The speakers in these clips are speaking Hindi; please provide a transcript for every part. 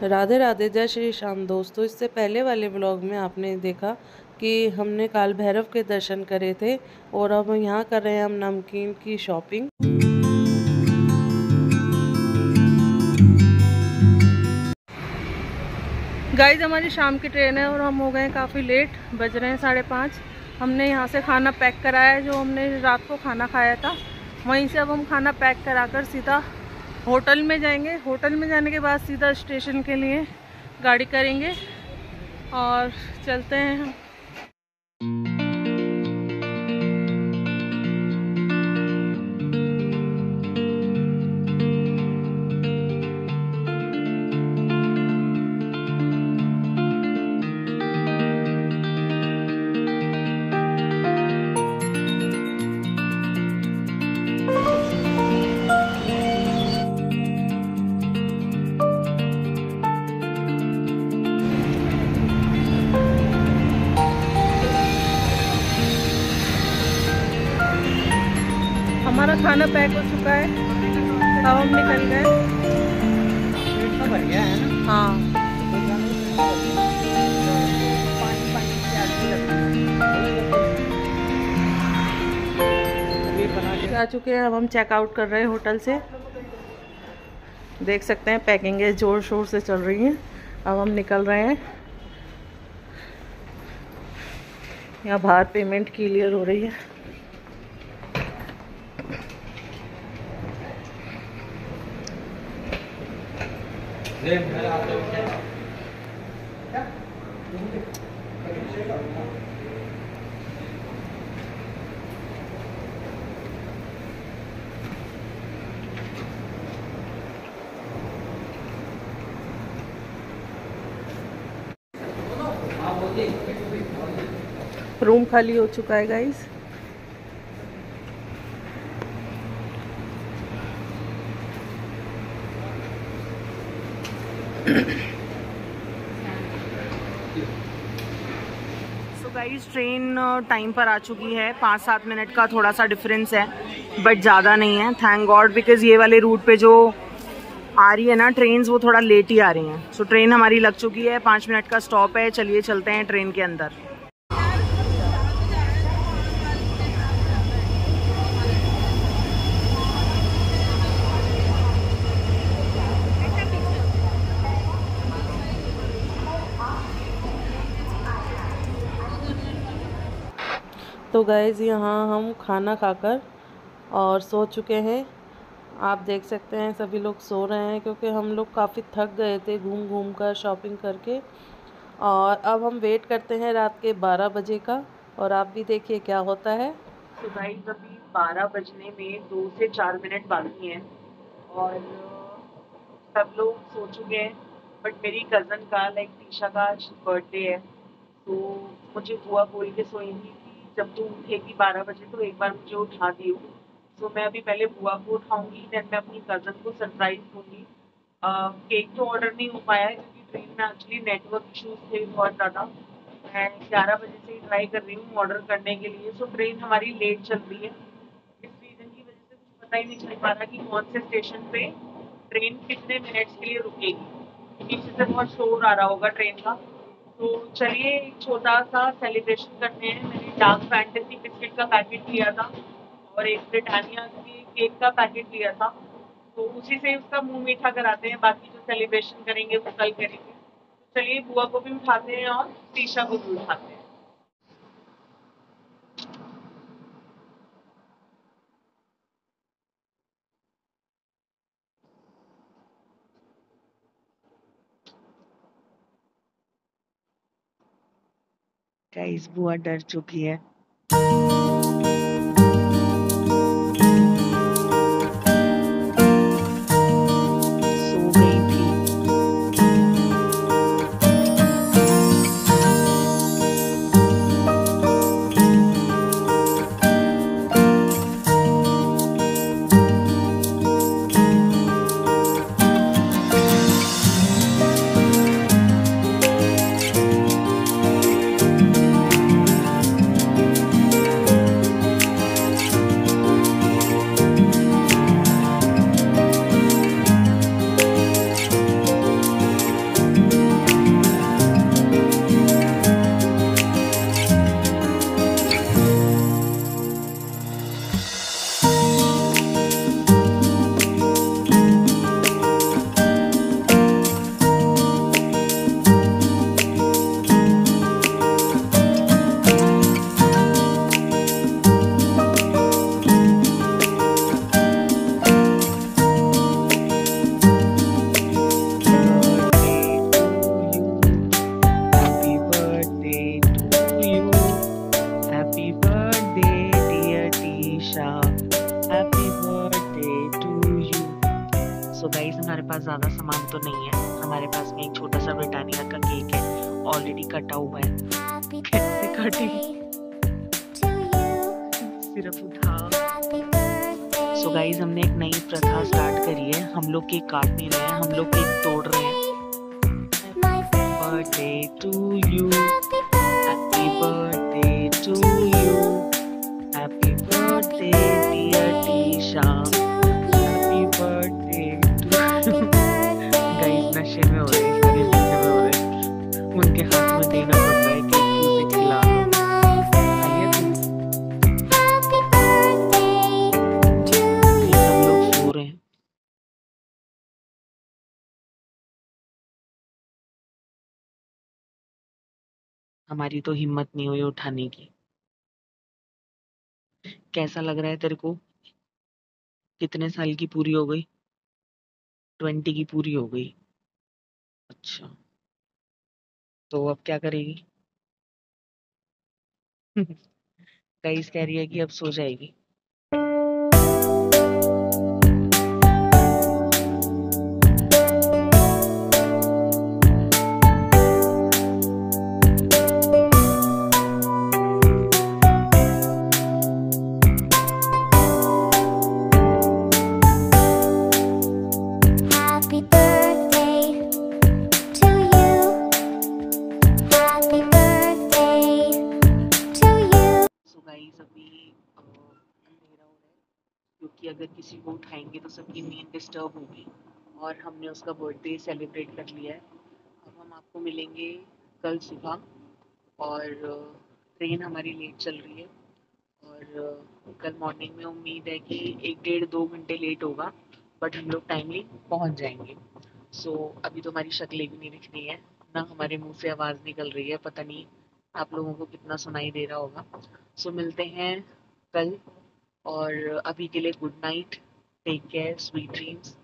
राधे राधे, जय श्री श्याम दोस्तों, इससे पहले वाले ब्लॉग में आपने देखा कि हमने काल भैरव के दर्शन करे थे और अब यहाँ कर रहे हैं हम नमकीन की शॉपिंग। गाइज़ हमारी शाम की ट्रेन है और हम हो गए काफ़ी लेट, बज रहे हैं साढ़े पाँच। हमने यहाँ से खाना पैक कराया है, जो हमने रात को खाना खाया था। वहीं से अब हम खाना पैक कराकर सीधा होटल में जाएँगे। होटल में जाने के बाद सीधा स्टेशन के लिए गाड़ी करेंगे और चलते हैं। खाना पैक हो चुका है। अब हम निकल गए। हाँ। आ चुके हैं, अब हम चेकआउट कर रहे हैं होटल से। देख सकते हैं पैकिंग ज़ोर शोर से चल रही है। अब हम निकल रहे हैं। यहाँ बाहर पेमेंट क्लियर हो रही है। रूम खाली हो चुका है guys so guys train time पर आ चुकी है। पाँच सात मिनट का थोड़ा सा डिफरेंस है बट ज़्यादा नहीं है। थैंक गॉड बिकॉज़ ये वाले रूट पे जो आ रही है ना ट्रेन वो थोड़ा लेट ही आ रही हैं। सो so, ट्रेन हमारी लग चुकी है। पाँच मिनट का स्टॉप है। चलिए चलते हैं ट्रेन के अंदर। तो गैज़ यहाँ हम खाना खाकर और सो चुके हैं। आप देख सकते हैं, सभी लोग सो रहे हैं क्योंकि हम लोग काफ़ी थक गए थे घूम घूम कर शॉपिंग करके। और अब हम वेट करते हैं रात के 12 बजे का और आप भी देखिए क्या होता है। तो गाइस अभी 12 बजने में दो से चार मिनट बाकी हैं और सब लोग सो चुके हैं। बट मेरी कज़न का लाइक टीशा का बर्थडे है। तो मुझे बुआ बोल के थी जब तू उठेगी बारह बजे तो एक बार मुझे उठा दियो। तो मैं अभी पहले बुआ को उठाऊँगी देन मैं अपनी कज़न को सरप्राइज़ दूँगी। केक तो ऑर्डर नहीं हो पाया है, क्योंकि ट्रेन में एक्चुअली नेटवर्क इशूज़ थे बहुत ज़्यादा। मैं ग्यारह बजे से ही ट्राई कर रही हूँ ऑर्डर करने के लिए। सो ट्रेन हमारी लेट चल रही है। इस रीज़न की वजह से कुछ पता ही नहीं चल पा रहा कि कौन से स्टेशन पे ट्रेन कितने मिनट्स के लिए रुकेगी। पीछे से बहुत शोर आ रहा होगा ट्रेन का। तो चलिए, एक छोटा सा सेलिब्रेशन करते हैं। डार्क फैंटेसी बिस्किट का पैकेट लिया था और एक ब्रिटानिया की केक का पैकेट लिया था। तो उसी से उसका मुँह मीठा कराते हैं। बाकी जो सेलिब्रेशन करेंगे वो कल करेंगे। तो चलिए बुआ को भी उठाते हैं और शीशा को भी उठाते हैं। गाइस बुआ डर चुकी है। तो नहीं है। हमारे पास में एक छोटा सा ब्रिटानिया का केक है। ऑलरेडी कटा हुआ है। कैसे कटे। सिर्फ़ उठा सो गाइज़ हमने एक नई प्रथा स्टार्ट करी है। हम लोग केक काट नहीं रहे हैं हम लोग केक तोड़ रहे हैं। बर्थडे टू यू हमारी तो हिम्मत नहीं हुई उठाने की। कैसा लग रहा है तेरे को? कितने साल की पूरी हो गई? ट्वेंटी की पूरी हो गई। अच्छा। तो अब क्या करेगी? कई कह रही है कि अब सो जाएगी। क्योंकि अगर किसी को उठाएँगे तो सबकी नींद डिस्टर्ब होगी। और हमने उसका बर्थडे सेलिब्रेट कर लिया है। अब हम आपको मिलेंगे कल सुबह और ट्रेन हमारी लेट चल रही है। और कल मॉर्निंग में उम्मीद है कि एक डेढ़ दो घंटे लेट होगा बट हम लोग टाइमली पहुँच जाएँगे। सो so, अभी तो हमारी शक्लें भी नहीं दिख रही हैं। ना हमारे मुँह से आवाज़ निकल रही है। पता नहीं आप लोगों को कितना सुनाई दे रहा होगा। सो so, मिलते हैं कल। और अभी के लिए good night take care sweet dreams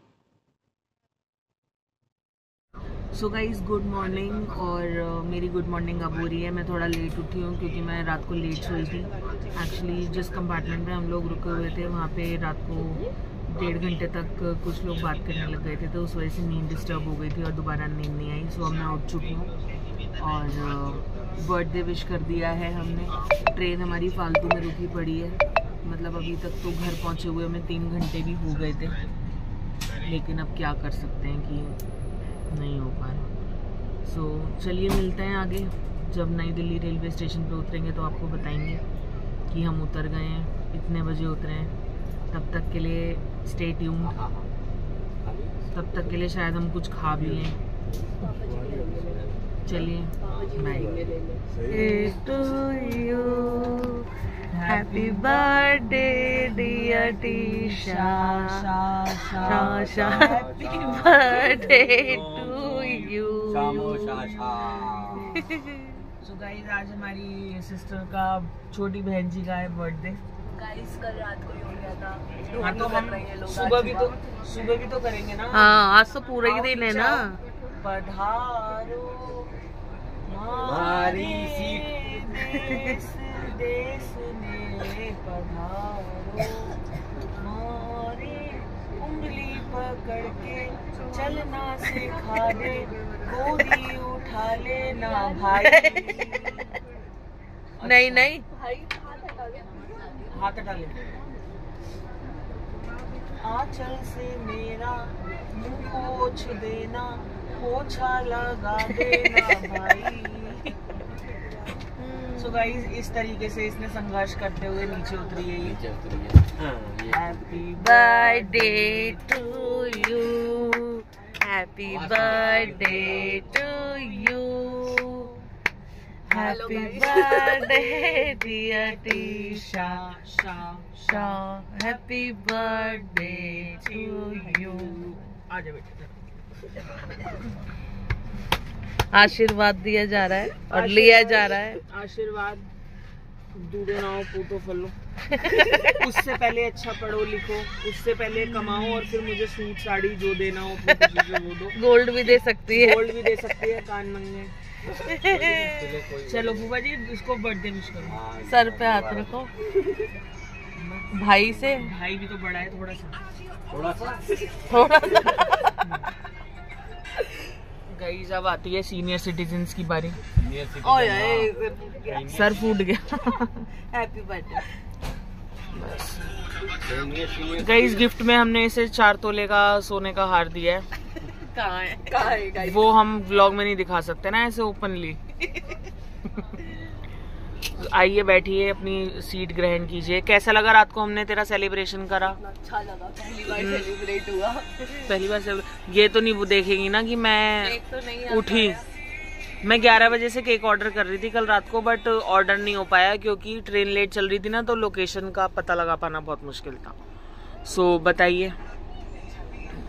so guys good morning और uh, मेरी गुड मॉर्निंग अब हो रही है। मैं थोड़ा लेट उठी हूँ क्योंकि मैं रात को लेट सोई थी। एक्चुअली जिस कंपार्टमेंट में हम लोग रुके हुए थे वहाँ पे रात को डेढ़ घंटे तक कुछ लोग बात करने लग गए थे तो उस वजह से नींद डिस्टर्ब हो गई थी और दोबारा नींद नहीं आई। सो अब मैं उठ चुकी हूँ और बर्थडे विश कर दिया है हमने। ट्रेन हमारी फालतू में रुकी पड़ी है। मतलब अभी तक तो घर पहुँचे हुए हमें तीन घंटे भी हो गए थे। लेकिन अब क्या कर सकते हैं कि नहीं हो पा रहा। सो so, चलिए मिलते हैं आगे। जब नई दिल्ली रेलवे स्टेशन पे उतरेंगे तो आपको बताएँगे कि हम उतर गए हैं इतने बजे उतरे हैं। तब तक के लिए स्टे ट्यून्ड तब तक के लिए शायद हम कुछ खा भी लें। चलिए। Bye happy birthday dear Tisha happy birthday to you so guys आज हमारी सिस्टर का छोटी बहन जी का है बर्थडे गाइस कल रात को ही हो गया था। हाँ तो हम सुबह भी तो सुबह भी तो करेंगे ना। हाँ आज तो पूरा ही दिन है ना। पधारो। हमारी देश देश में पधारो। हमारी उंगली पकड़ के चलना सिखा दे गोदी उठा लेना भाई। नहीं नहीं। भाई हाथ हटा दे। हाथ हटा ले। आंचल से मेरा पोछ देना पोछा लगा देना भाई। सो गाइस इस तरीके से इसने संघर्ष करते हुए नीचे उतरी है ये। Happy birthday to you. Happy birthday to you happy birthday dear Tisha शा हैप्पी बर्थडे टू यू बेटा आशीर्वाद दिया जा रहा है और लिया जा रहा है। आशीर्वाद दूधो फलो उससे पहले अच्छा पढ़ो लिखो उससे पहले कमाओ और फिर मुझे सूट साड़ी जो देना हो वो दो। गोल्ड भी दे सकती है। गोल्ड भी दे सकती है कान मंगे चलो बुआ जी इसको बर्थडे विश करो। सर पे हाथ रखो। भाई से। भाई भी तो बड़ा है थोड़ा सा। थोड़ा सा? गाइस अब आती है सीनियर सिटीजन की बारी। ओए सर फूट गया। हैप्पी बर्थडे गाइस गिफ्ट में हमने इसे चार तोले का सोने का हार दिया है। कहाँ है? कहाँ है वो हम व्लॉग में नहीं दिखा सकते ना ऐसे ओपनली आइए बैठिए अपनी सीट ग्रहण कीजिए। कैसा लगा रात को हमने तेरा सेलिब्रेशन करा? अच्छा लगा पहली बार सेलिब्रेट हुआ। पहली बार ये तो नहीं वो देखेगी ना कि मैं तो उठी। मैं 11 बजे से केक ऑर्डर कर रही थी कल रात को बट ऑर्डर नहीं हो पाया क्योंकि ट्रेन लेट चल रही थी ना तो लोकेशन का पता लगा पाना बहुत मुश्किल था। सो so, बताइए।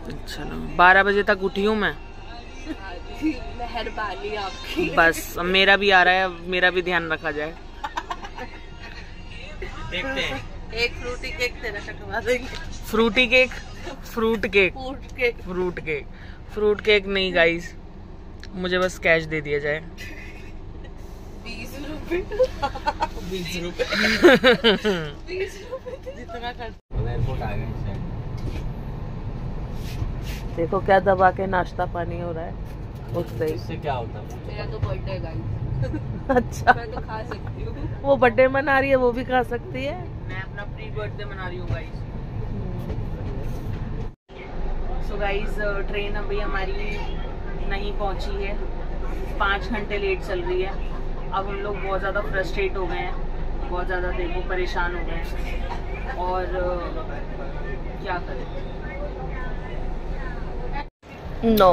चलो 12 बजे तक उठी हूँ मैं? मेहरबानी आपकी। बस मेरा भी आ रहा है मेरा भी ध्यान रखा जाए। एक फ्रूटी केक तेरा कटवा देंगे। Fruity cake? Fruit cake. Fruit cake. Fruit cake. Fruit cake नहीं गाइस मुझे बस कैश दे दिया जाए। बीस रुपए। बीस रुपए। बीस रुपए। जितना देखो क्या दबा के नाश्ता पानी हो रहा है। इससे क्या होता है? मेरा तो बर्थडे गाइस अच्छा। मैं तो खा सकती हूँ। वो बर्थडे मना रही है वो भी खा सकती है? मैं अपना प्री बर्थडे मना रही हूँ गाइस सो गाइस ट्रेन अभी हमारी नहीं पहुँची है। पाँच घंटे लेट चल रही है। अब हम लोग बहुत ज़्यादा फ्रस्ट्रेट हो गए हैं। बहुत ज़्यादा देखो परेशान हो गए हैं। और uh, क्या करें? नो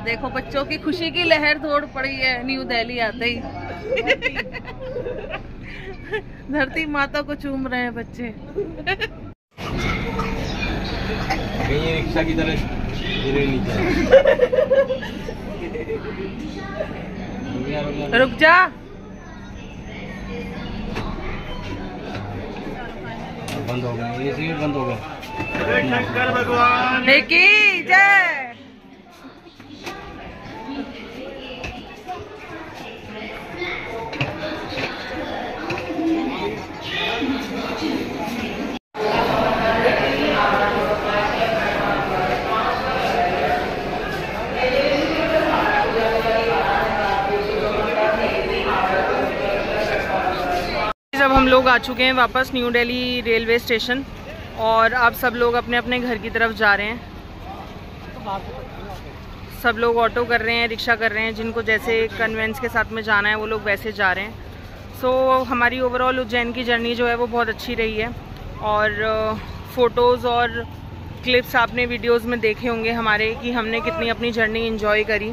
देखो बच्चों की खुशी की लहर दौड़ पड़ी है न्यू दिल्ली आते ही। धरती माता को चूम रहे हैं बच्चे। ये रिक्शा की तरह नीचे। रुक जा। बंद हो गए ये बंद हो गए। की जय। लोग आ चुके हैं वापस न्यू दिल्ली रेलवे स्टेशन और अब सब लोग अपने अपने घर की तरफ़ जा रहे हैं। सब लोग ऑटो कर रहे हैं रिक्शा कर रहे हैं जिनको जैसे कन्वेंस के साथ में जाना है वो लोग वैसे जा रहे हैं। सो so, हमारी ओवरऑल उज्जैन की जर्नी जो है वो बहुत अच्छी रही है। और फ़ोटोज़ और क्लिप्स आपने वीडियोस में देखे होंगे हमारे कि हमने कितनी अपनी जर्नी इन्जॉय करी।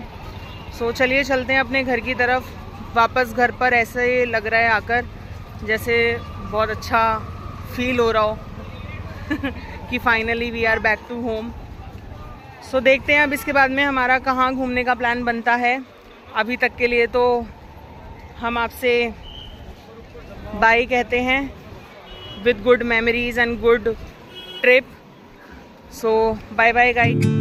सो so, चलिए चलते हैं अपने घर की तरफ़। वापस घर पर ऐसे लग रहा है आकर। जैसे बहुत अच्छा फील हो रहा हो कि finally we are back to home so देखते हैं अब इसके बाद में हमारा कहाँ घूमने का प्लान बनता है। अभी तक के लिए तो हम आपसे बाय कहते हैं। With good memories and good trip so bye bye guide